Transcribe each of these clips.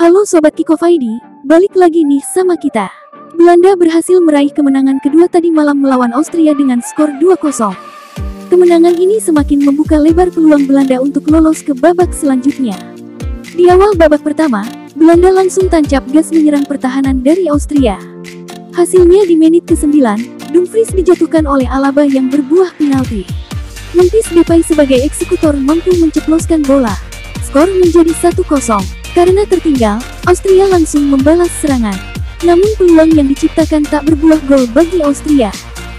Sobat Kiko Faidi, balik lagi nih sama kita. Belanda berhasil meraih kemenangan kedua tadi malam melawan Austria dengan skor 2-0. Kemenangan ini semakin membuka lebar peluang Belanda untuk lolos ke babak selanjutnya. Di awal babak pertama, Belanda langsung tancap gas menyerang pertahanan dari Austria. Hasilnya di menit ke-9, Dumfries dijatuhkan oleh Alaba yang berbuah penalti. Memphis Depay sebagai eksekutor mampu menceploskan bola. Skor menjadi 1-0. Karena tertinggal, Austria langsung membalas serangan. Namun peluang yang diciptakan tak berbuah gol bagi Austria.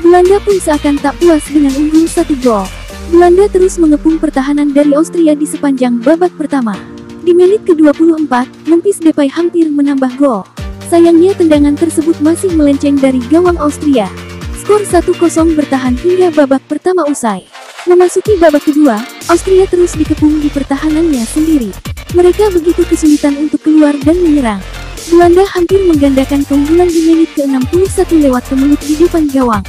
Belanda pun seakan tak puas dengan unggul satu gol. Belanda terus mengepung pertahanan dari Austria di sepanjang babak pertama. Di menit ke-24, Memphis Depay hampir menambah gol. Sayangnya tendangan tersebut masih melenceng dari gawang Austria. Skor 1-0 bertahan hingga babak pertama usai. Memasuki babak kedua, Austria terus dikepung di pertahanannya sendiri. Mereka begitu kesulitan untuk keluar dan menyerang. Belanda hampir menggandakan keunggulan di menit ke-61 lewat kemelut di depan gawang.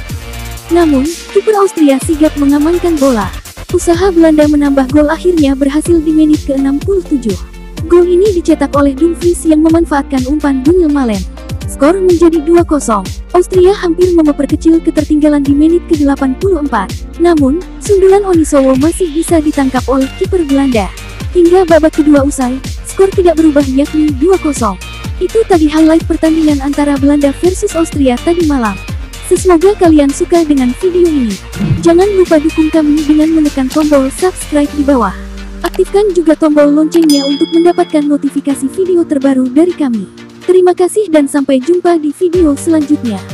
Namun, kiper Austria sigap mengamankan bola. Usaha Belanda menambah gol akhirnya berhasil di menit ke-67. Gol ini dicetak oleh Dumfries yang memanfaatkan umpan Daniel Malen. Skor menjadi 2-0. Austria hampir memperkecil ketertinggalan di menit ke-84. Namun, sundulan Onisowo masih bisa ditangkap oleh kiper Belanda. Hingga babak kedua usai, skor tidak berubah yakni 2-0. Itu tadi highlight pertandingan antara Belanda versus Austria tadi malam. Semoga kalian suka dengan video ini. Jangan lupa dukung kami dengan menekan tombol subscribe di bawah. Aktifkan juga tombol loncengnya untuk mendapatkan notifikasi video terbaru dari kami. Terima kasih dan sampai jumpa di video selanjutnya.